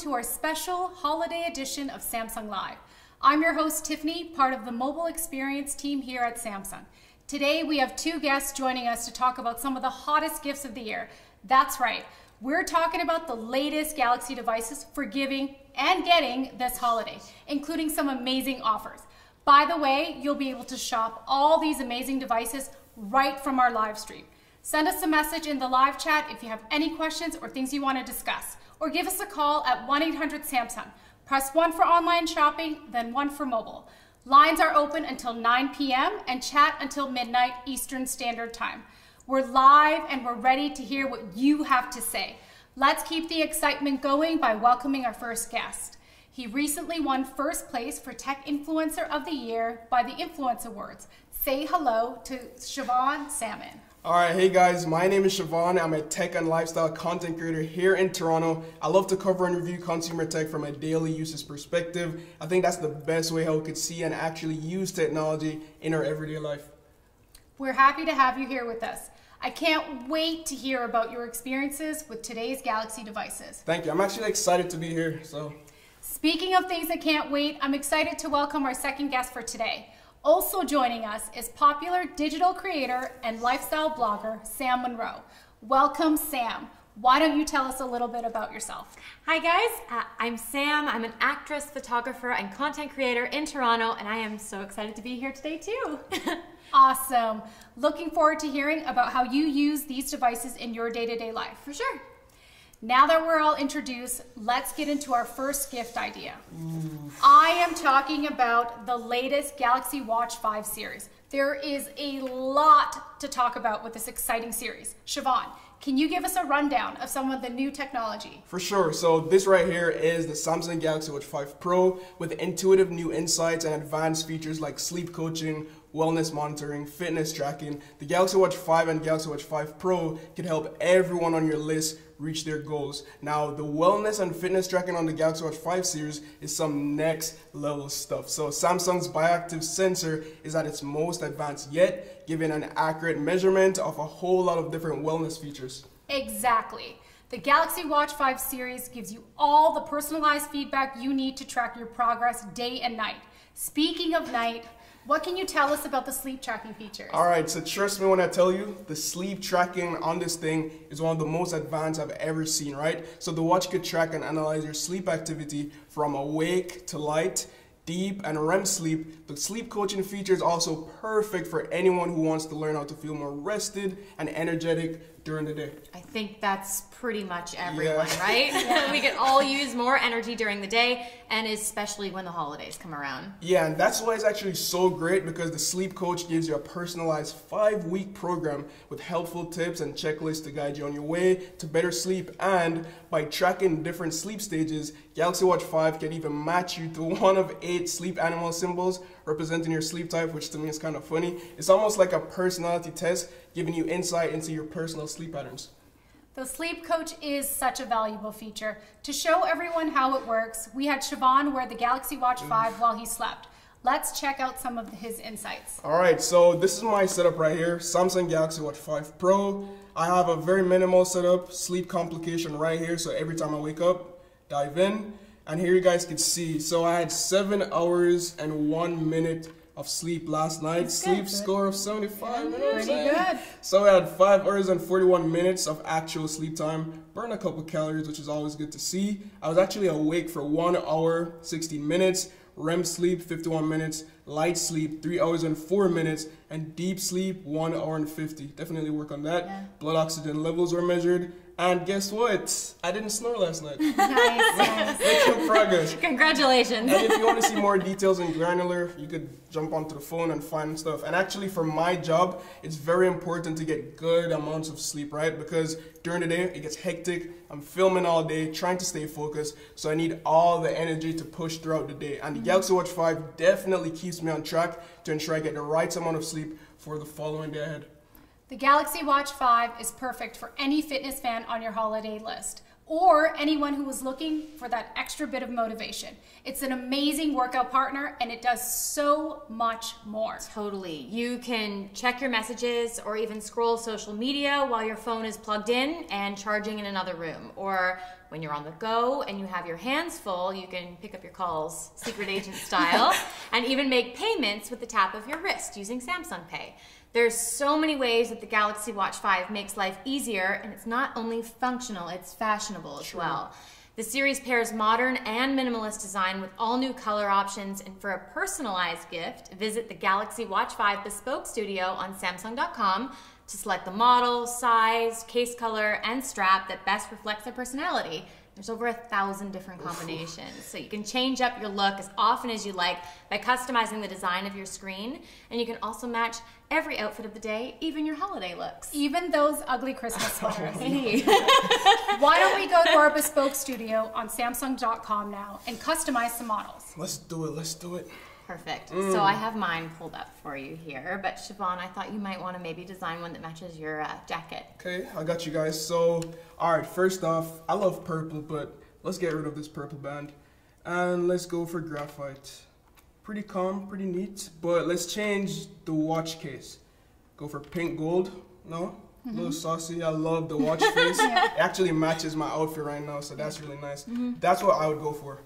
To our special holiday edition of Samsung Live. I'm your host, Tiffany, part of the mobile experience team here at Samsung. Today, we have two guests joining us to talk about some of the hottest gifts of the year. That's right, we're talking about the latest Galaxy devices for giving and getting this holiday, including some amazing offers. By the way, you'll be able to shop all these amazing devices right from our live stream. Send us a message in the live chat if you have any questions or things you want to discuss, or give us a call at 1-800-SAMSUNG. Press 1 for online shopping, then 1 for mobile. Lines are open until 9 p.m. and chat until midnight Eastern Standard Time. We're live and we're ready to hear what you have to say. Let's keep the excitement going by welcoming our first guest. He recently won first place for Tech Influencer of the Year by the Influence Awards. Say hello to Shevon Salmon. All right, hey guys, my name is Shevon. I'm a tech and lifestyle content creator here in Toronto. I love to cover and review consumer tech from a daily usage perspective. I think that's the best way how we could see and actually use technology in our everyday life. We're happy to have you here with us. I can't wait to hear about your experiences with today's Galaxy devices. Thank you. I'm actually excited to be here. So, speaking of things that can't wait, I'm excited to welcome our second guest for today. Also joining us is popular digital creator and lifestyle blogger, Sam Munro. Welcome, Sam. Why don't you tell us a little bit about yourself? Hi, guys. Uh, I'm Sam. I'm an actress, photographer, and content creator in Toronto, and I am so excited to be here today, too. awesome. Looking forward to hearing about how you use these devices in your day to day life. For sure. Now that we're all introduced, let's get into our first gift idea. I am talking about the latest Galaxy Watch 5 series. There is a lot to talk about with this exciting series. Shevon, can you give us a rundown of some of the new technology? For sure. So this right here is the Samsung Galaxy Watch 5 Pro with intuitive new insights and advanced features like sleep coaching, wellness monitoring, fitness tracking, the Galaxy Watch 5 and Galaxy Watch 5 Pro can help everyone on your list reach their goals. Now, the wellness and fitness tracking on the Galaxy Watch 5 series is some next level stuff. So, Samsung's Bioactive sensor is at its most advanced yet, giving an accurate measurement of a whole lot of different wellness features. Exactly. The Galaxy Watch 5 series gives you all the personalized feedback you need to track your progress day and night. Speaking of night, what can you tell us about the sleep tracking features? All right, so trust me when I tell you, the sleep tracking on this thing is one of the most advanced I've ever seen, right? So the watch could track and analyze your sleep activity from awake to light, deep, and REM sleep. The sleep coaching feature is also perfect for anyone who wants to learn how to feel more rested and energetic during the day. I think that's pretty much everyone, yeah. right? yeah. we can all use more energy during the day and especially when the holidays come around. Yeah, and that's why it's actually so great because the sleep coach gives you a personalized five week program with helpful tips and checklists to guide you on your way to better sleep. And by tracking different sleep stages, Galaxy Watch 5 can even match you to one of eight sleep animal symbols representing your sleep type, which to me is kind of funny. It's almost like a personality test giving you insight into your personal sleep patterns. The Sleep Coach is such a valuable feature. To show everyone how it works, we had Shevon wear the Galaxy Watch 5 while he slept. Let's check out some of his insights. All right, so this is my setup right here, Samsung Galaxy Watch 5 Pro. I have a very minimal setup, sleep complication right here, so every time I wake up, dive in. And here you guys can see, so I had seven hours and one minute of sleep last night. That's sleep good. score of 75. Pretty good. So I had 5 hours and 41 minutes of actual sleep time. Burned a couple calories, which is always good to see. I was actually awake for 1 hour, 16 minutes. REM sleep, 51 minutes. Light sleep, 3 hours and 4 minutes. And deep sleep, 1 hour and 50. Definitely work on that. Yeah. Blood oxygen levels were measured. And guess what? I didn't snore last night. Nice, Making progress. Congratulations. And if you want to see more details and granular, you could jump onto the phone and find stuff. And actually, for my job, it's very important to get good amounts of sleep, right? Because during the day, it gets hectic. I'm filming all day, trying to stay focused. So I need all the energy to push throughout the day. And the mm-hmm. Galaxy Watch 5 definitely keeps me on track to ensure I get the right amount of sleep for the following day ahead. The Galaxy Watch 5 is perfect for any fitness fan on your holiday list or anyone who is looking for that extra bit of motivation. It's an amazing workout partner and it does so much more. Totally. You can check your messages or even scroll social media while your phone is plugged in and charging in another room. Or when you're on the go and you have your hands full, you can pick up your calls secret agent style and even make payments with the tap of your wrist using Samsung Pay. There's so many ways that the Galaxy Watch 5 makes life easier, and it's not only functional, it's fashionable as sure. well. The series pairs modern and minimalist design with all new color options, and for a personalized gift, visit the Galaxy Watch 5 Bespoke Studio on Samsung.com to select the model, size, case color, and strap that best reflects their personality. There's over a thousand different combinations. So you can change up your look as often as you like by customizing the design of your screen. And you can also match every outfit of the day, even your holiday looks. Even those ugly Christmas sweaters. Why don't we go to our bespoke studio on Samsung.com now and customize some models? Let's do it. Let's do it. Perfect. Mm. So I have mine pulled up for you here, but Shevon, I thought you might want to maybe design one that matches your uh, jacket. Okay, I got you guys. So, all right, first off, I love purple, but let's get rid of this purple band. And let's go for graphite. Pretty calm, pretty neat, but let's change the watch case. Go for pink gold. No? Mm -hmm. A little saucy. I love the watch face. yeah. It actually matches my outfit right now, so that's really nice. Mm -hmm. That's what I would go for.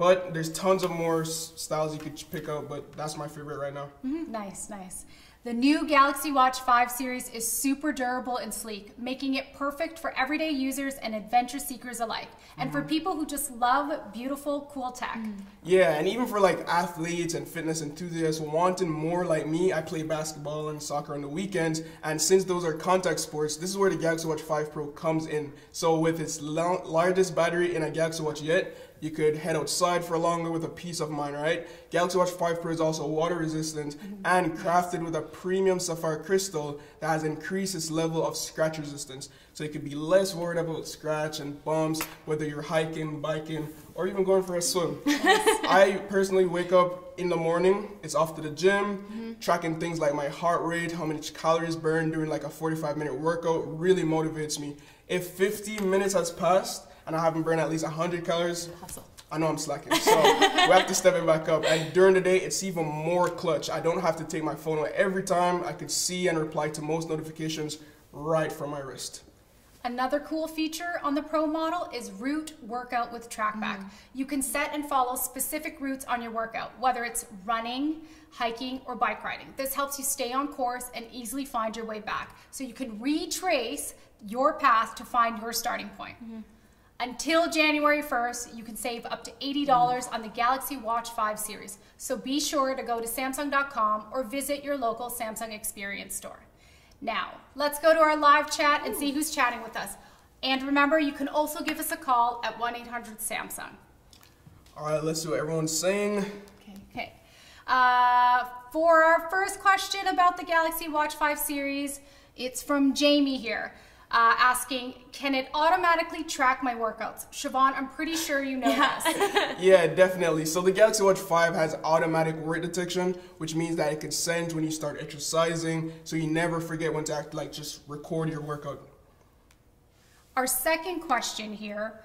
But there's tons of more styles you could pick out, but that's my favorite right now. Mm-hmm. Nice, nice. The new Galaxy Watch 5 series is super durable and sleek, making it perfect for everyday users and adventure seekers alike, and mm-hmm. for people who just love beautiful, cool tech. Mm-hmm. Yeah, and even for like athletes and fitness enthusiasts wanting more like me, I play basketball and soccer on the weekends, and since those are contact sports, this is where the Galaxy Watch 5 Pro comes in. So with its largest battery in a Galaxy Watch yet, you could head outside for a longer with a peace of mind, right? Galaxy Watch 5 Pro is also water resistant and crafted with a premium sapphire crystal that has increased its level of scratch resistance. So you could be less worried about scratch and bumps, whether you're hiking, biking, or even going for a swim. I personally wake up in the morning, it's off to the gym, mm-hmm. tracking things like my heart rate, how many calories burned during like a 45 minute workout really motivates me. If 50 minutes has passed and I haven't burned at least 100 calories, Hustle. I know I'm slacking. So we have to step it back up. And during the day, it's even more clutch. I don't have to take my phone out every time. I could see and reply to most notifications right from my wrist. Another cool feature on the Pro model is route workout with trackback. Mm-hmm. You can set and follow specific routes on your workout, whether it's running, hiking, or bike riding. This helps you stay on course and easily find your way back. So you can retrace your path to find your starting point. Mm-hmm. Until January 1st, you can save up to $80 on the Galaxy Watch 5 series. So be sure to go to Samsung.com or visit your local Samsung Experience store. Now, let's go to our live chat and see who's chatting with us. And remember, you can also give us a call at 1 800 Samsung. All right, let's see what everyone's saying. Okay. Okay. Uh, for our first question about the Galaxy Watch 5 series, it's from Jamie here. Uh, asking, can it automatically track my workouts? Shevon, I'm pretty sure you know this. Yeah, definitely. So the Galaxy Watch 5 has automatic work detection, which means that it can sense when you start exercising, so you never forget when to act like just record your workout. Our second question here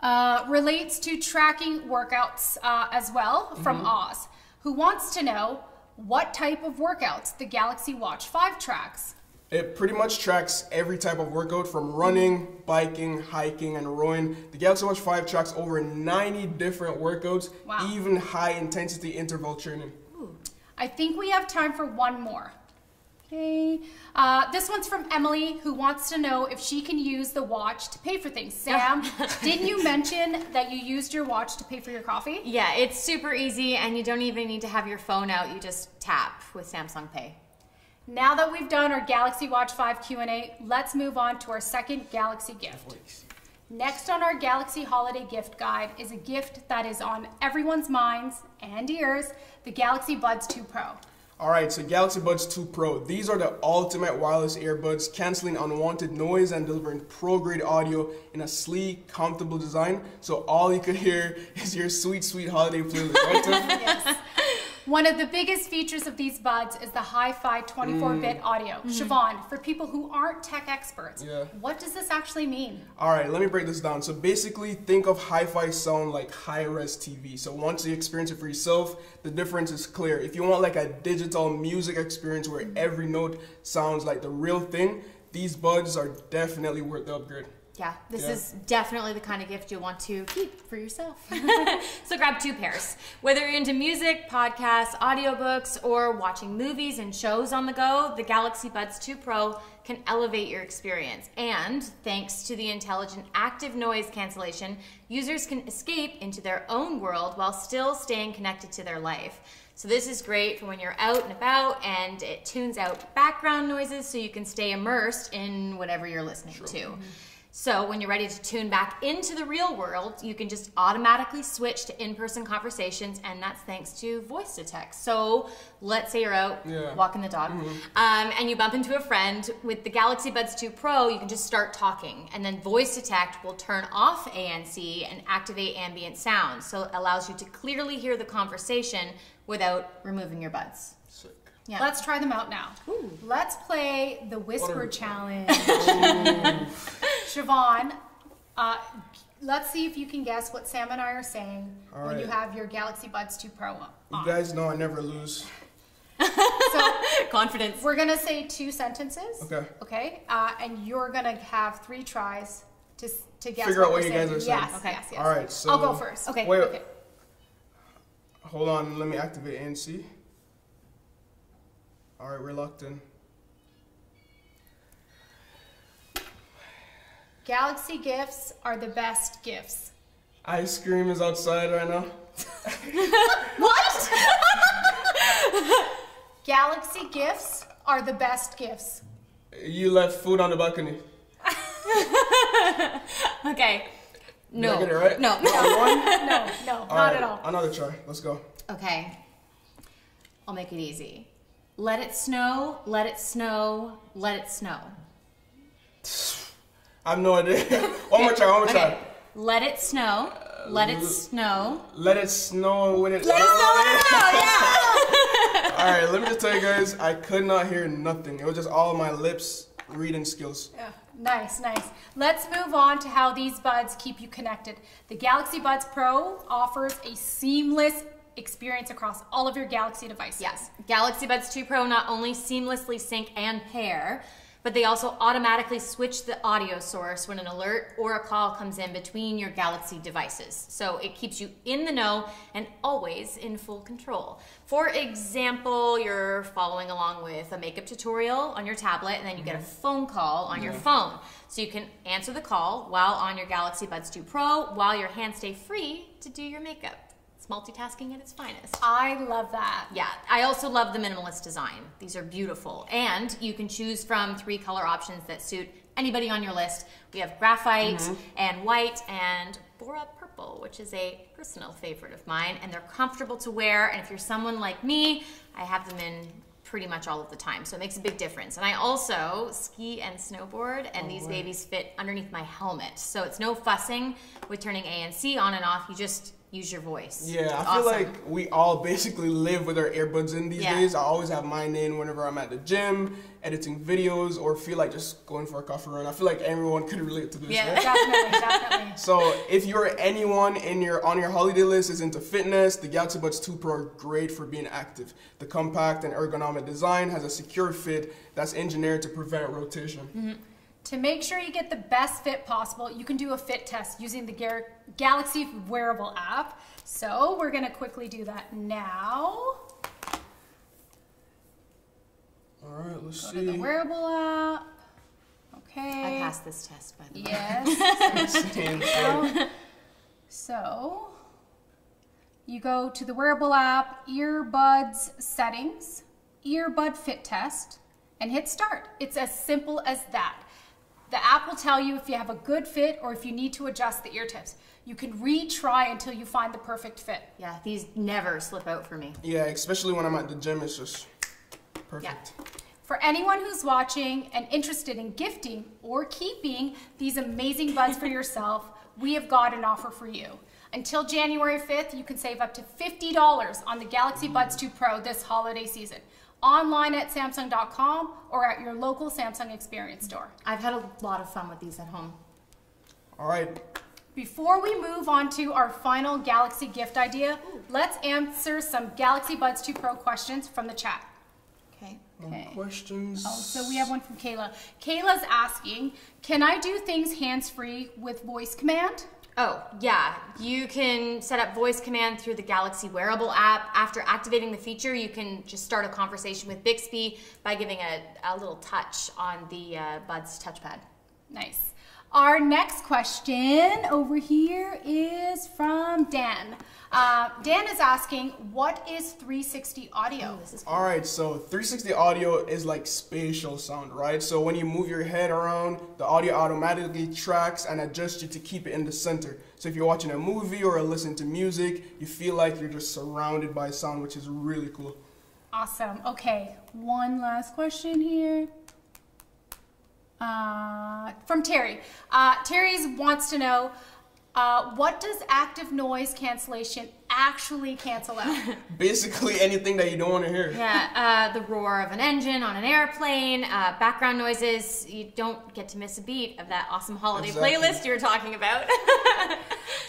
uh, relates to tracking workouts uh, as well from Oz, who wants to know what type of workouts the Galaxy Watch 5 tracks. It pretty much tracks every type of workout from running, biking, hiking, and rowing. The Galaxy Watch 5 tracks over 90 different workouts, Wow. even high intensity interval training. Ooh. I think we have time for one more. Okay. Uh, this one's from Emily, who wants to know if she can use the watch to pay for things. Sam, didn't you mention that you used your watch to pay for your coffee? Yeah, it's super easy and you don't even need to have your phone out. You just tap with Samsung Pay. Now that we've done our Galaxy Watch 5 Q&A, let's move on to our second Galaxy gift. Next on our Galaxy Holiday Gift Guide is a gift that is on everyone's minds and ears, the Galaxy Buds 2 Pro. All right, so Galaxy Buds 2 Pro. These are the ultimate wireless earbuds, canceling unwanted noise and delivering pro-grade audio in a sleek, comfortable design. So all you could hear is your sweet, sweet holiday playlist, right? Tiff? Yes. One of the biggest features of these buds is the hi-fi 24-bit mm. audio. Mm. Shevon, for people who aren't tech experts, Yeah. what does this actually mean? All right, let me break this down. So basically, think of hi-fi sound like high-res TV. So once you experience it for yourself, the difference is clear. If you want like a digital music experience where every note sounds like the real thing, these buds are definitely worth the upgrade. Yeah, this Yeah. is definitely the kind of gift you'll want to keep for yourself. so grab two pairs. Whether you're into music, podcasts, audiobooks, or watching movies and shows on the go, the Galaxy Buds 2 Pro can elevate your experience. And thanks to the intelligent active noise cancellation, users can escape into their own world while still staying connected to their life. So this is great for when you're out and about and it tunes out background noises so you can stay immersed in whatever you're listening to. Mm-hmm. So when you're ready to tune back into the real world, you can just automatically switch to in-person conversations, and that's thanks to voice detect. So let's say you're out Yeah. walking the dog, um, and you bump into a friend with the Galaxy Buds 2 Pro. You can just start talking, and then voice detect will turn off ANC and activate ambient sound, so it allows you to clearly hear the conversation without removing your buds. Sick. Yeah. Let's try them out now. Let's play the Whisper What are- Challenge. Shevon, uh, let's see if you can guess what Sam and I are saying All when you have your Galaxy Buds 2 Pro You guys know I never lose. So Confidence. we're gonna say two sentences. Okay. Okay. Uh, and you're gonna have three tries to s- to guess. Figure what out what we're you guys saying. are saying. Yes. Okay. Yes. Yes. All right, so I'll go first. Okay. Wait, Okay. hold on. Let me activate ANC. All right, we're locked in. Galaxy gifts are the best gifts. Ice cream is outside right now. What? Galaxy gifts are the best gifts. You left food on the balcony. okay. No. Did I get it right? No. No, no, All not right, at all. Another try. Let's go. Okay. I'll make it easy. Let it snow, let it snow, let it snow. I have no idea. one more try. One more Okay. try. Let it snow, let it snow. Let it snow when it. Let it snow, let it snow, yeah! All right, let me just tell you guys, I could not hear nothing. It was just all my lips reading skills. Yeah, nice, nice. Let's move on to how these buds keep you connected. The Galaxy Buds Pro offers a seamless experience across all of your Galaxy devices. Yes, Galaxy Buds 2 Pro not only seamlessly sync and pair, but they also automatically switch the audio source when an alert or a call comes in between your Galaxy devices. So it keeps you in the know and always in full control. For example, you're following along with a makeup tutorial on your tablet and then you get a mm-hmm. phone call on your phone. So you can answer the call while on your Galaxy Buds 2 Pro while your hands stay free to do your makeup. It's multitasking at its finest. I love that. Yeah, I also love the minimalist design. These are beautiful. And you can choose from three color options that suit anybody on your list. We have graphite mm-hmm. and white and Bora purple, which is a personal favorite of mine. And they're comfortable to wear. And if you're someone like me, I have them in pretty much all of the time. So it makes a big difference. And I also ski and snowboard, and oh, these babies fit underneath my helmet. So it's no fussing with turning A and C on and off. You just use your voice. Yeah, I feel like we all basically live with our earbuds in these Yeah. days. I always have mine in whenever I'm at the gym, editing videos, or feel like just going for a coffee run. I feel like everyone could relate to this. Yeah. right? Definitely, definitely. So if you're anyone in your on your holiday list is into fitness, the Galaxy Buds 2 Pro are great for being active. The compact and ergonomic design has a secure fit that's engineered to prevent rotation. Mm-hmm. To make sure you get the best fit possible, you can do a fit test using the Gar- Galaxy wearable app. So we're gonna quickly do that now. All right, let's Go to the wearable app. Okay. I passed this test, by the way. Yes. So, so you go to the wearable app, earbuds settings, earbud fit test, and hit start. It's as simple as that. The app will tell you if you have a good fit or if you need to adjust the ear tips. You can retry until you find the perfect fit. Yeah, these never slip out for me. Yeah, especially when I'm at the gym, it's just perfect. For anyone who's watching and interested in gifting or keeping these amazing buds for yourself, we have got an offer for you. Until January 5th, you can save up to $50 on the Galaxy Buds 2 Pro this holiday season. Online at Samsung.com or at your local Samsung Experience store. I've had a lot of fun with these at home. All right, Before we move on to our final Galaxy gift idea, let's answer some Galaxy Buds 2 Pro questions from the chat. Okay. no Okay. questions. Oh, so we have one from Kayla. Kayla's asking, can I do things hands-free with voice command? Oh, yeah. You can set up voice command through the Galaxy wearable app. After activating the feature, you can just start a conversation with Bixby by giving a, a little touch on the uh, Buds touchpad. Nice. Our next question over here is from Dan. Uh, Dan is asking, what is 360 audio? Is All right, so 360 audio is like spatial sound, right? So when you move your head around, the audio automatically tracks and adjusts you to keep it in the center. So if you're watching a movie or listening to music, you feel like you're just surrounded by sound, which is really cool. Awesome. Okay, one last question here. Uh, from Terry. Uh, Terry wants to know uh, what does active noise cancellation actually cancel out? Basically anything that you don't want to hear. Yeah, uh, the roar of an engine on an airplane, uh, background noises. You don't get to miss a beat of that awesome holiday Exactly. playlist you were talking about.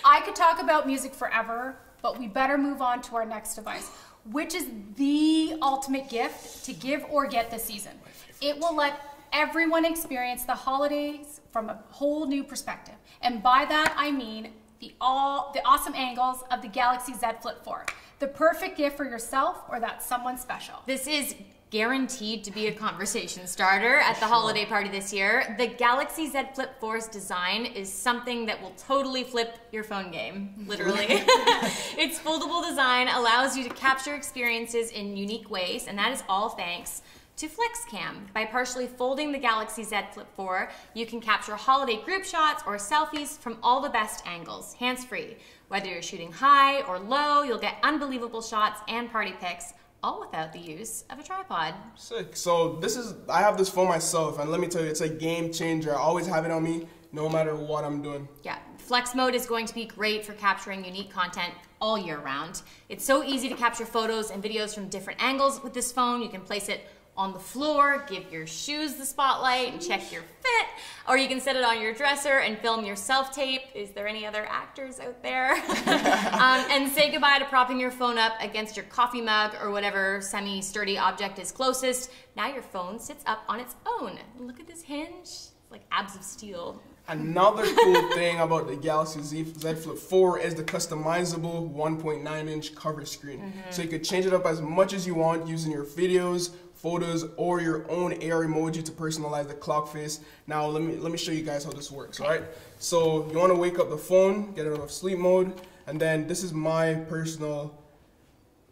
I could talk about music forever, but we better move on to our next device, which is the ultimate gift to give or get this season. It will let everyone experience the holidays from a whole new perspective. And by that I mean the all the awesome angles of the Galaxy Z Flip 4. The perfect gift for yourself or that someone special. This is guaranteed to be a conversation starter at the holiday party this year. The Galaxy Z Flip 4's design is something that will totally flip your phone game, literally. its foldable design allows you to capture experiences in unique ways, and that is all thanks to FlexCam. By partially folding the Galaxy Z Flip 4, you can capture holiday group shots or selfies from all the best angles, hands-free. Whether you're shooting high or low, you'll get unbelievable shots and party pics all without the use of a tripod. Sick. So this is I have this phone myself, and let me tell you, it's a game changer. I always have it on me, no matter what I'm doing. Yeah, Flex mode is going to be great for capturing unique content all year round. It's so easy to capture photos and videos from different angles with this phone. You can place it on the floor, give your shoes the spotlight and check your fit, or you can set it on your dresser and film your self tape. Is there any other actors out there? um, and say goodbye to propping your phone up against your coffee mug or whatever semi sturdy object is closest. Now your phone sits up on its own. Look at this hinge, it's like abs of steel. Another cool thing about the Galaxy Z, Z Flip 4 is the customizable 1.9 inch cover screen. Mm-hmm. So you could change it up as much as you want using your videos, photos, or your own AR emoji to personalize the clock face. Now let me let me show you guys how this works, alright? So you wanna wake up the phone, get it out of sleep mode, and then this is my personal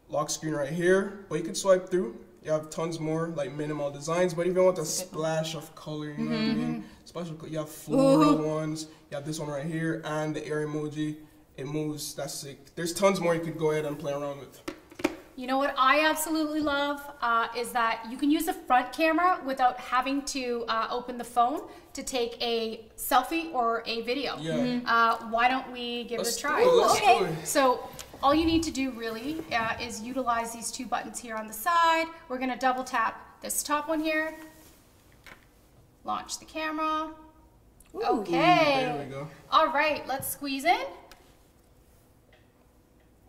lock screen right here, but you can swipe through you have tons more like minimal designs, but if you want a splash of color, you know mm-hmm. what I mm-hmm. mean? Special, you have floral Ooh. ones. You have this one right here and the AR emoji. It moves. That's sick. There's tons more you could go ahead and play around with. You know what I absolutely love uh, is that you can use the front camera without having to uh, open the phone to take a selfie or a video. Yeah. Mm-hmm. Uh, why don't we give let's it a try? Ooh, okay. So all you need to do really uh, is utilize these two buttons here on the side. We're gonna double tap this top one here, launch the camera. Ooh, okay. There we go. All right, let's squeeze in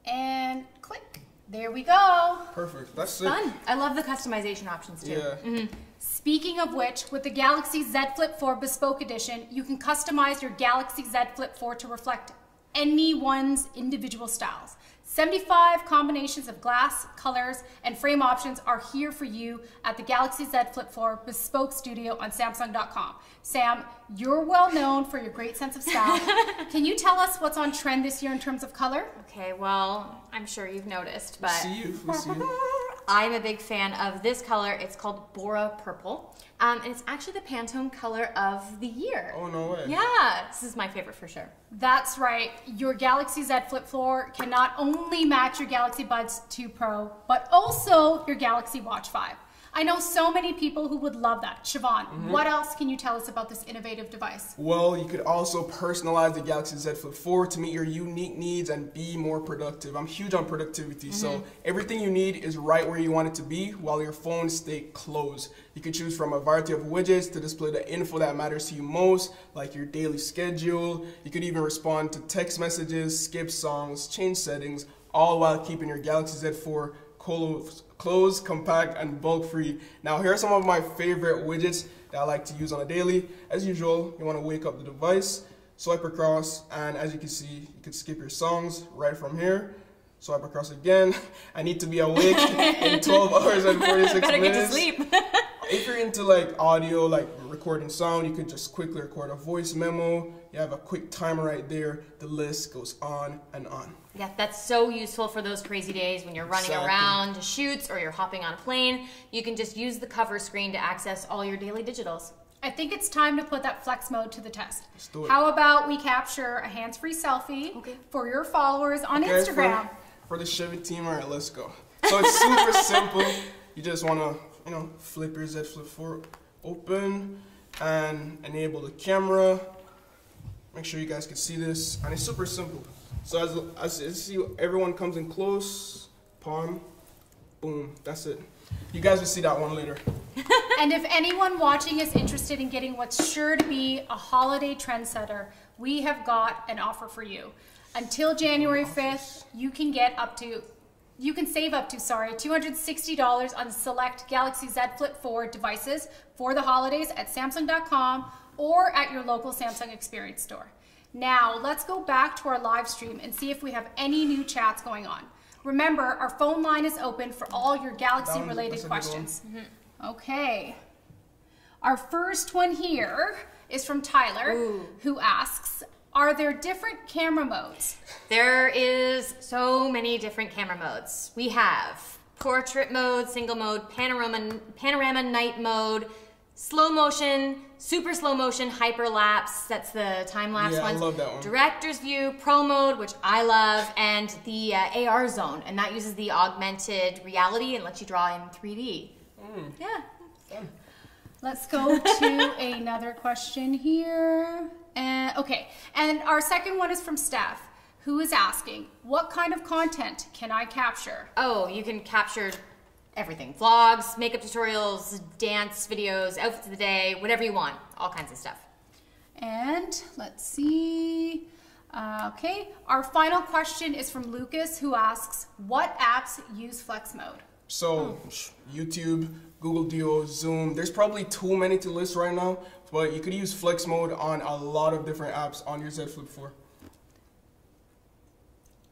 and click. There we go. Perfect. That's sick. Fun. I love the customization options too. Yeah. Mm -hmm. Speaking of which, with the Galaxy Z Flip 4 Bespoke Edition, you can customize your Galaxy Z Flip 4 to reflect anyone's individual styles. 75 combinations of glass, colors, and frame options are here for you at the Galaxy Z Flip 4 Bespoke Studio on Samsung.com. Sam, you're well known for your great sense of style. Can you tell us what's on trend this year in terms of color? Okay, well, I'm sure you've noticed, but. See you. We'll see you. I'm a big fan of this color. It's called Bora Purple. Um, and it's actually the Pantone color of the year. Oh, no way. Yeah, this is my favorite for sure. That's right. Your Galaxy Z Flip 4 can not only match your Galaxy Buds 2 Pro, but also your Galaxy Watch 5. I know so many people who would love that. Shevon, mm -hmm. what else can you tell us about this innovative device? Well, you could also personalize the Galaxy Z Flip 4 to meet your unique needs and be more productive. I'm huge on productivity, mm -hmm. so mm-hmm. everything you need is right where you want it to be while your phone stay closed. You can choose from a variety of widgets to display the info that matters to you most, like your daily schedule. You could even respond to text messages, skip songs, change settings, all while keeping your Galaxy Z4 closed closed, compact, and bulk free. Now here are some of my favorite widgets that I like to use on a daily. As usual, you wanna wake up the device, swipe across, and as you can see, you can skip your songs right from here. Swipe across again. I need to be awake in 12 hours and 46 Better minutes. Get to sleep. if you're into like audio, like recording sound, you could just quickly record a voice memo. You have a quick timer right there. The list goes on and on. Yeah, that's so useful for those crazy days when you're running exactly. around to shoots or you're hopping on a plane. You can just use the cover screen to access all your daily digitals. I think it's time to put that flex mode to the test. How about we capture a hands-free selfie okay. for your followers on okay, Instagram? For, for the Chevy team, all right, let's go. So it's super simple. You just want to, you know, flip your Z Flip 4 open and enable the camera. Make sure you guys can see this, and it's super simple. So as, as you see, everyone comes in close, palm, boom, that's it. You guys will see that one later. and if anyone watching is interested in getting what's sure to be a holiday trendsetter, we have got an offer for you. Until January 5th, you can get up to you can save up to, sorry, $260 on select Galaxy Z Flip 4 devices for the holidays at Samsung.com or at your local Samsung Experience store. Now, let's go back to our live stream and see if we have any new chats going on. Remember, our phone line is open for all your Galaxy related questions. Mm -hmm. Okay. Our first one here is from Tyler, Ooh. who asks Are there different camera modes? There is so many different camera modes. We have portrait mode, single mode, panorama, panorama night mode, slow motion, super slow motion, hyperlapse. That's the time lapse yeah, ones. I love that one. Director's view, pro mode, which I love, and the uh, AR zone, and that uses the augmented reality and lets you draw in 3D. Mm. Yeah. Fun. Let's go to another question here. Uh, okay, and our second one is from Steph who is asking, what kind of content can I capture? Oh, you can capture everything vlogs, makeup tutorials, dance videos, outfits of the day, whatever you want, all kinds of stuff. And let's see. Uh, okay, our final question is from Lucas who asks, what apps use flex mode? So YouTube, Google Duo, Zoom. There's probably too many to list right now, but you could use flex mode on a lot of different apps on your Z Flip 4.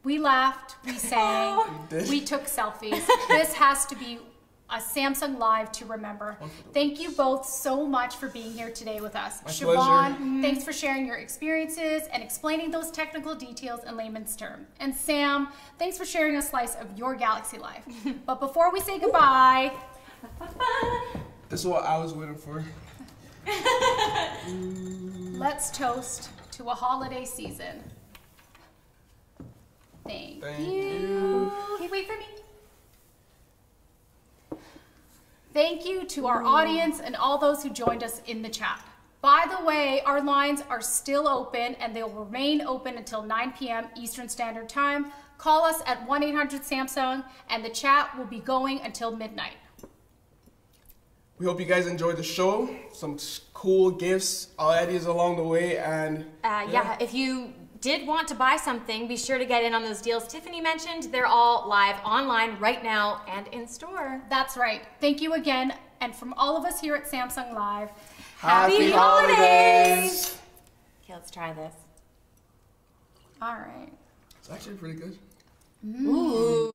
We laughed, we sang, we took selfies. this has to be a Samsung Live to remember. Thank you both so much for being here today with us. My Shevon, pleasure. Mm-hmm. thanks for sharing your experiences and explaining those technical details in layman's terms. And Sam, thanks for sharing a slice of your Galaxy life. but before we say goodbye, This is what I was waiting for. let's toast to a holiday season. Thank, Thank you. you. Okay, wait for me. Thank you to our audience and all those who joined us in the chat. By the way, our lines are still open and they'll remain open until 9 p.m. Eastern Standard Time. Call us at 1 800 Samsung and the chat will be going until midnight. We hope you guys enjoyed the show. Some cool gifts, I'll add along the way, and Uh, yeah. if you did want to buy something, be sure to get in on those deals Tiffany mentioned. They're all live online right now and in store. That's right. Thank you again. And from all of us here at Samsung Live, Happy holidays! Okay, let's try this. all right. It's actually pretty good. Ooh.